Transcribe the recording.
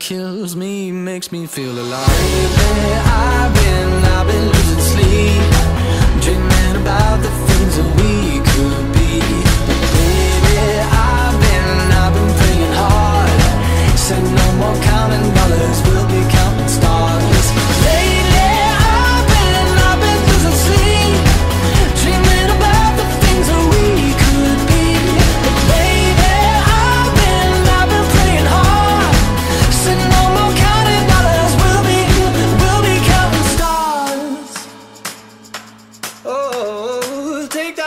kills me makes me feel alive. Lately,